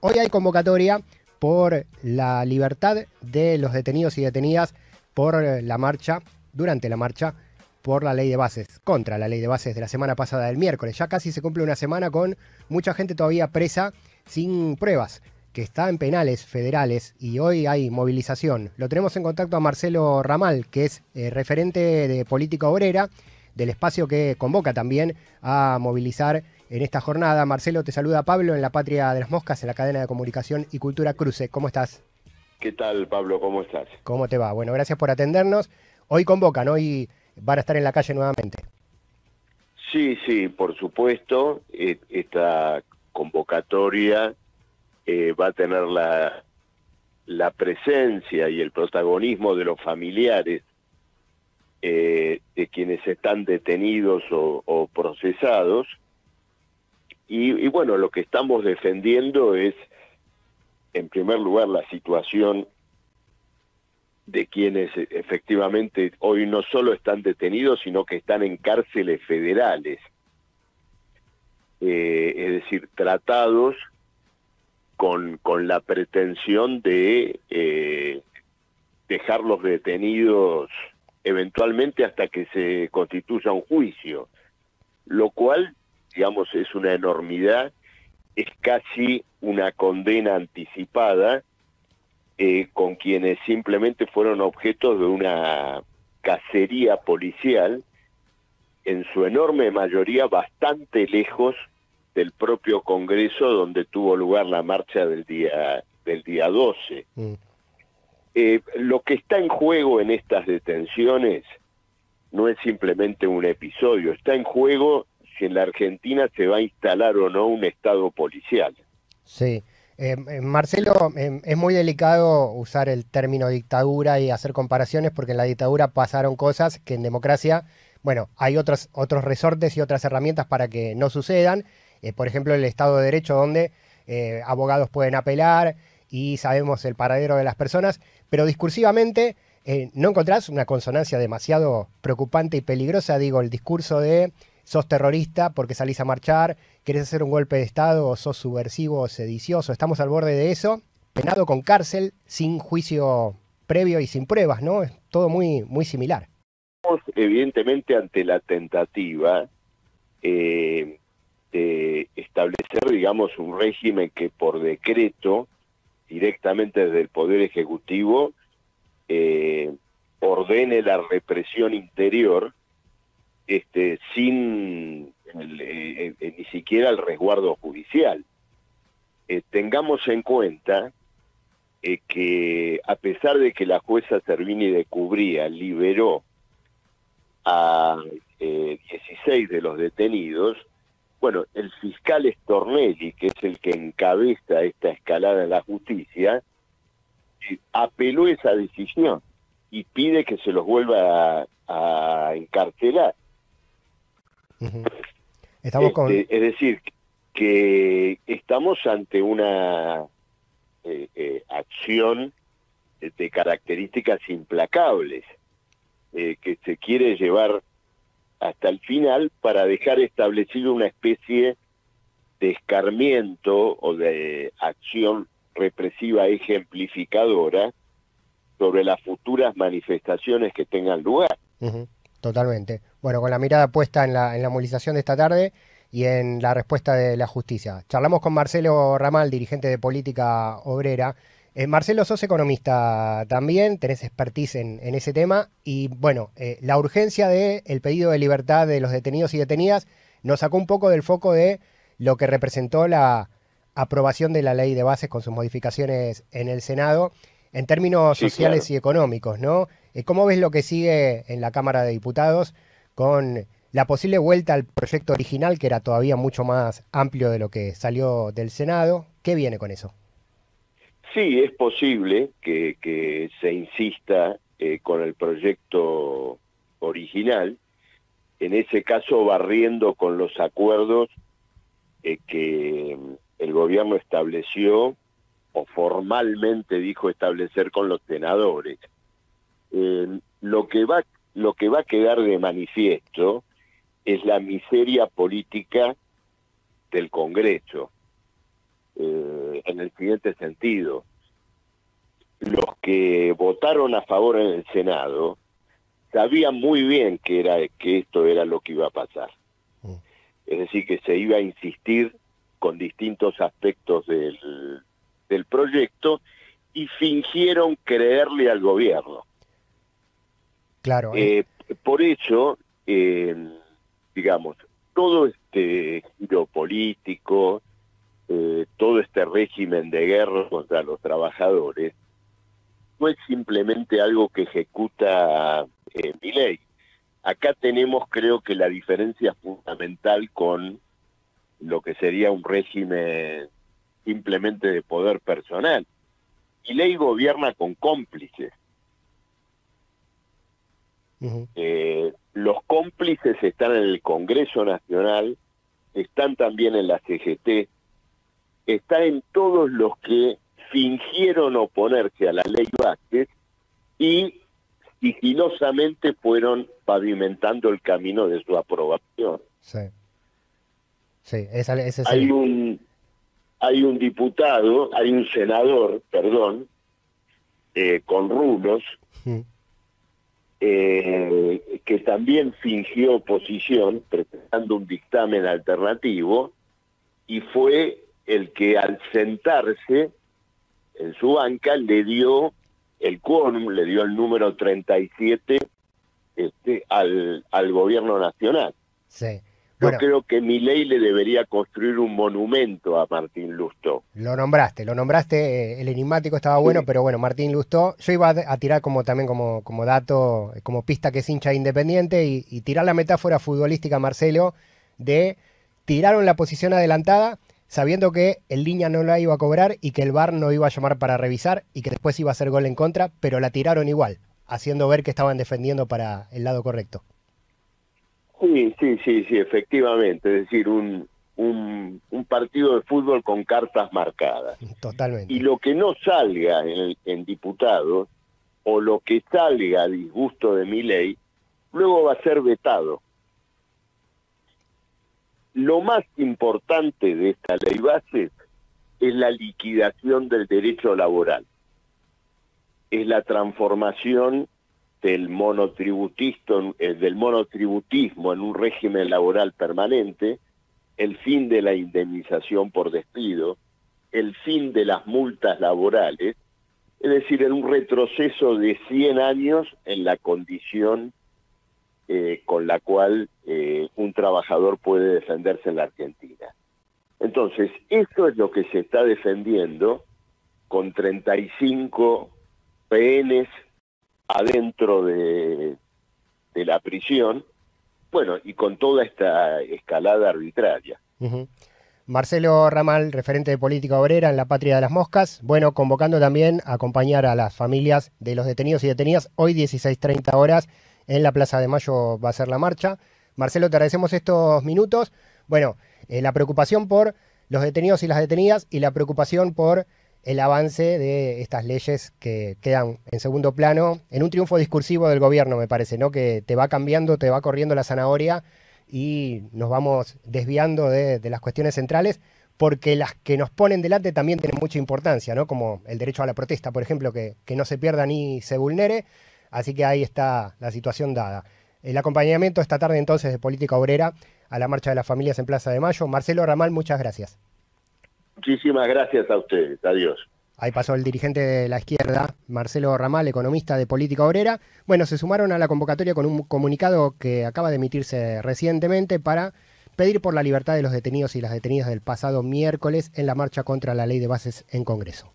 Hoy hay convocatoria por la libertad de los detenidos y detenidas por la marcha, durante la marcha por la ley de bases, contra la ley de bases de la semana pasada del miércoles. Ya casi se cumple una semana con mucha gente todavía presa sin pruebas, que está en penales federales y hoy hay movilización. Lo tenemos en contacto a Marcelo Ramal, que es eh, referente de política obrera del espacio que convoca también a movilizar en esta jornada. Marcelo, te saluda Pablo en la Patria de las Moscas, en la cadena de comunicación y cultura Cruce. ¿Cómo estás? ¿Qué tal, Pablo? ¿Cómo estás? ¿Cómo te va? Bueno, gracias por atendernos. Hoy convocan, hoy van a estar en la calle nuevamente. Sí, sí, por supuesto. E, esta convocatoria eh, va a tener la, la presencia y el protagonismo de los familiares eh, de quienes están detenidos o, procesados. Y, bueno, lo que estamos defendiendo es, en primer lugar, la situación de quienes efectivamente hoy no solo están detenidos, sino que están en cárceles federales. Eh, es decir, tratados con, con la pretensión de eh, dejarlos detenidos eventualmente hasta que se constituya un juicio, lo cual, digamos, es una enormidad, es casi una condena anticipada eh, con quienes simplemente fueron objetos de una cacería policial, en su enorme mayoría bastante lejos del propio Congreso donde tuvo lugar la marcha del día del día 12. Mm. Eh, lo que está en juego en estas detenciones no es simplemente un episodio, está en juego si en la Argentina se va a instalar o no un Estado policial. Sí. Eh, eh, Marcelo, eh, es muy delicado usar el término dictadura y hacer comparaciones porque en la dictadura pasaron cosas que en democracia, bueno, hay otros, otros resortes y otras herramientas para que no sucedan. por ejemplo, el Estado de Derecho donde abogados pueden apelar y sabemos el paradero de las personas, pero discursivamente no encontrás una consonancia demasiado preocupante y peligrosa, digo, el discurso de sos terrorista porque salís a marchar, querés hacer un golpe de Estado o sos subversivo o sedicioso. Estamos al borde de eso, penado con cárcel, sin juicio previo y sin pruebas, ¿no? Es todo muy, muy similar. Evidentemente ante la tentativa eh, de establecer, digamos, un régimen que por decreto, directamente desde el Poder Ejecutivo, eh, ordene la represión interior este, sin eh, eh, ni siquiera el resguardo judicial. Eh, tengamos en cuenta que a pesar de que la jueza Servini de Cubría liberó a 16 de los detenidos, bueno, el fiscal Stornelli, que es el que encabeza esta escalada en la justicia, apeló esa decisión y pide que se los vuelva a encarcelar. Estamos con... Este, es decir, que estamos ante una eh, eh, acción de características implacables eh, que se quiere llevar hasta el final para dejar establecido una especie de escarmiento o de acción represiva ejemplificadora sobre las futuras manifestaciones que tengan lugar. Totalmente. Bueno, con la mirada puesta en la, en la movilización de esta tarde y en la respuesta de la justicia. Charlamos con Marcelo Ramal, dirigente de política obrera. Eh, Marcelo, sos economista también, tenés expertise en, en ese tema y bueno, eh, la urgencia del el pedido de libertad de los detenidos y detenidas nos sacó un poco del foco de lo que representó la aprobación de la ley de bases con sus modificaciones en el Senado en términos sociales y económicos, ¿no? Eh, ¿Cómo ves lo que sigue en la Cámara de Diputados con la posible vuelta al proyecto original, que era todavía mucho más amplio de lo que salió del Senado? ¿Qué viene con eso? Sí, es posible que, se insista eh, con el proyecto original, en ese caso barriendo con los acuerdos eh, que el gobierno estableció o formalmente dijo establecer con los senadores. Eh, lo que va lo que va a quedar de manifiesto es la miseria política del Congreso. eh, en el siguiente sentido. Los que votaron a favor en el Senado sabían muy bien que, era, que esto era lo que iba a pasar. Mm. Es decir, que se iba a insistir con distintos aspectos del, del proyecto y fingieron creerle al gobierno. Claro. ¿eh? Eh, por eso, eh, digamos, todo este giro político, todo este régimen de guerra contra los trabajadores, no es simplemente algo que ejecuta mi ley. Acá tenemos, creo que, la diferencia fundamental con lo que sería un régimen simplemente de poder personal. Y ley gobierna con cómplices. Eh, los cómplices están en el Congreso Nacional, están también en la CGT, están en todos los que fingieron oponerse a la ley Vázquez y sigilosamente fueron pavimentando el camino de su aprobación. Sí. Sí, hay un hay un diputado, hay un senador, perdón, eh, con rulos, eh, que también fingió oposición presentando un dictamen alternativo y fue el que al sentarse en su banca le dio el quórum, le dio el número 37 este, al, al gobierno nacional. Sí. Yo creo que mi ley le debería construir un monumento a Martín Lustó. Lo nombraste, lo nombraste, eh, el enigmático estaba bueno, pero bueno, Martín Lustó, yo iba a tirar como también como, como dato, como pista que es hincha independiente y, tirar la metáfora futbolística, Marcelo, de tiraron la posición adelantada sabiendo que el línea no la iba a cobrar y que el VAR no iba a llamar para revisar y que después iba a hacer gol en contra, pero la tiraron igual, haciendo ver que estaban defendiendo para el lado correcto. Sí, sí, sí, sí, efectivamente. Es decir, un, un, partido de fútbol con cartas marcadas. Totalmente. Y lo que no salga en, en diputados, o lo que salga a disgusto de mi ley, luego va a ser vetado. Lo más importante de esta ley base es la liquidación del derecho laboral. Es la transformación del monotributismo, eh, del monotributismo en un régimen laboral permanente, el fin de la indemnización por despido, el fin de las multas laborales, es decir, en un retroceso de 100 años en la condición eh, con la cual eh, un trabajador puede defenderse en la Argentina. Entonces, esto es lo que se está defendiendo con 35 PNs adentro de, la prisión, bueno, y con toda esta escalada arbitraria. Marcelo Ramal, referente de política obrera en la Patria de las Moscas, bueno, convocando también a acompañar a las familias de los detenidos y detenidas, hoy 16.30 horas en la Plaza de Mayo va a ser la marcha. Marcelo, te agradecemos estos minutos. Bueno, eh, la preocupación por los detenidos y las detenidas y la preocupación por el avance de estas leyes que quedan en segundo plano, en un triunfo discursivo del gobierno, me parece, ¿no? Que te va cambiando, te va corriendo la zanahoria y nos vamos desviando de, las cuestiones centrales, porque las que nos ponen delante también tienen mucha importancia, ¿no? Como el derecho a la protesta, por ejemplo, que, que no se pierda ni se vulnere. Así que ahí está la situación dada. El acompañamiento esta tarde entonces de Política Obrera a la Marcha de las Familias en Plaza de Mayo. Marcelo Ramal, muchas gracias. Muchísimas gracias a ustedes. Adiós. Ahí pasó el dirigente de la izquierda, Marcelo Ramal, economista de política obrera. Bueno, se sumaron a la convocatoria con un comunicado que acaba de emitirse recientemente para pedir por la libertad de los detenidos y las detenidas del pasado miércoles en la marcha contra la ley de bases en Congreso.